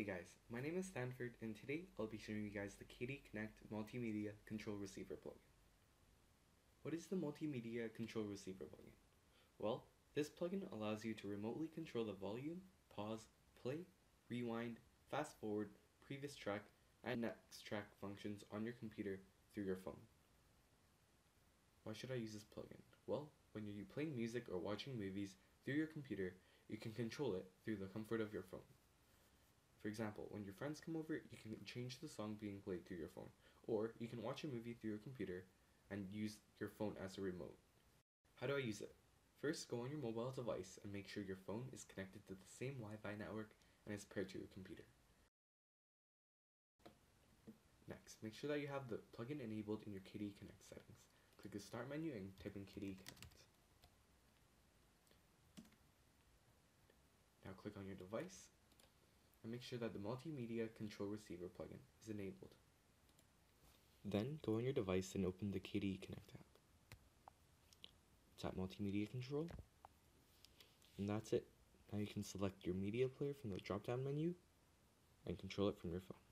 Hey guys, my name is Stanford and today I'll be showing you guys the KDE Connect Multimedia Control Receiver plugin. What is the Multimedia Control Receiver plugin? Well, this plugin allows you to remotely control the volume, pause, play, rewind, fast forward, previous track, and next track functions on your computer through your phone. Why should I use this plugin? Well, when you're playing music or watching movies through your computer, you can control it through the comfort of your phone. For example, when your friends come over, you can change the song being played through your phone, or you can watch a movie through your computer and use your phone as a remote. How do I use it? First, go on your mobile device and make sure your phone is connected to the same Wi-Fi network and is paired to your computer. Next, make sure that you have the plugin enabled in your KDE Connect settings. Click the Start menu and type in KDE Connect. Now click on your device and make sure that the Multimedia Control Receiver plugin is enabled. Then go on your device and open the KDE Connect app. Tap Multimedia Control, and that's it. Now you can select your media player from the drop down menu and control it from your phone.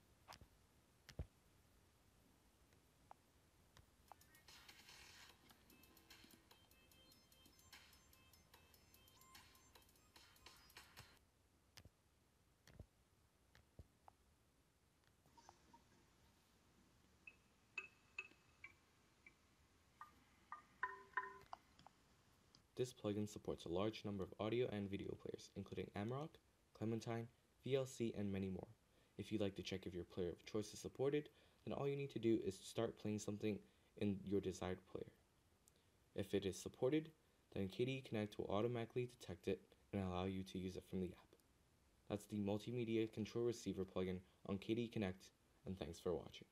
This plugin supports a large number of audio and video players, including Amarok, Clementine, VLC, and many more. If you'd like to check if your player of choice is supported, then all you need to do is start playing something in your desired player. If it is supported, then KDE Connect will automatically detect it and allow you to use it from the app. That's the Multimedia Control Receiver plugin on KDE Connect, and thanks for watching.